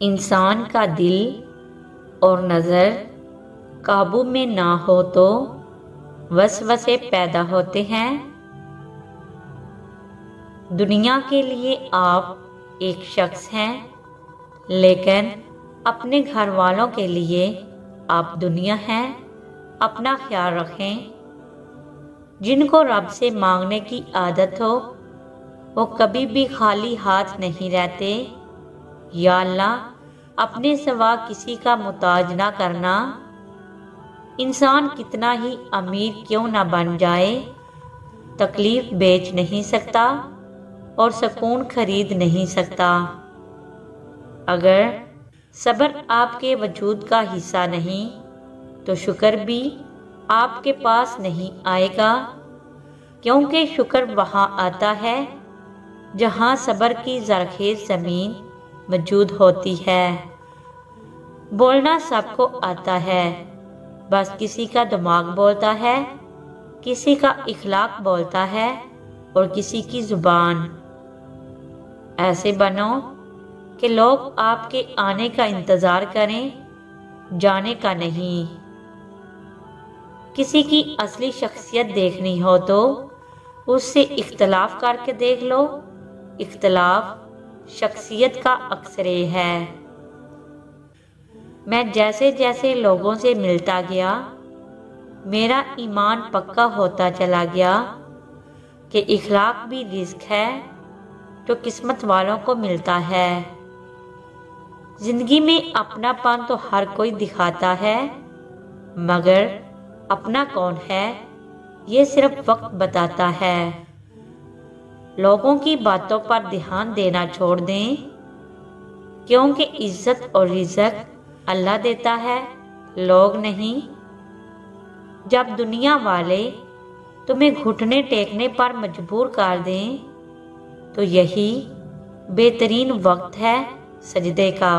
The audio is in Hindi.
इंसान का दिल और नज़र काबू में ना हो तो वसवसे पैदा होते हैं। दुनिया के लिए आप एक शख्स हैं, लेकिन अपने घर वालों के लिए आप दुनिया हैं। अपना ख्याल रखें, जिनको रब से मांगने की आदत हो, वो कभी भी खाली हाथ नहीं रहते। या अल्लाह, अपने सवा किसी का मुताज ना करना। इंसान कितना ही अमीर क्यों ना बन जाए, तकलीफ़ बेच नहीं सकता और सुकून खरीद नहीं सकता। अगर सब्र आपके वजूद का हिस्सा नहीं तो शुक्र भी आपके पास नहीं आएगा, क्योंकि शुक्र वहाँ आता है, जहाँ सब्र की जरखेज ज़मीन मौजूद होती है। बोलना सबको आता है। बस किसी का दिमाग बोलता है, किसी का इखलाक बोलता है और किसी की ज़ुबान। ऐसे बनो कि लोग आपके आने का इंतज़ार करें, जाने का नहीं। किसी की असली शख्सियत देखनी हो तो उससे इख्तलाफ करके देख लो। इख्तलाफ शख्सियत का अक्सरे है। मैं जैसे जैसे लोगों से मिलता गया, मेरा ईमान पक्का होता चला गया कि इखलाक भी रिस्क है जो किस्मत वालों को मिलता है। ज़िंदगी में अपनापन तो हर कोई दिखाता है, मगर अपना कौन है, ये सिर्फ़ वक्त बताता है। लोगों की बातों पर ध्यान देना छोड़ दें, क्योंकि इज़्ज़त और रिजक अल्लाह देता है, लोग नहीं। जब दुनिया वाले तुम्हें घुटने टेकने पर मजबूर कर दें तो यही बेहतरीन वक्त है सजदे का।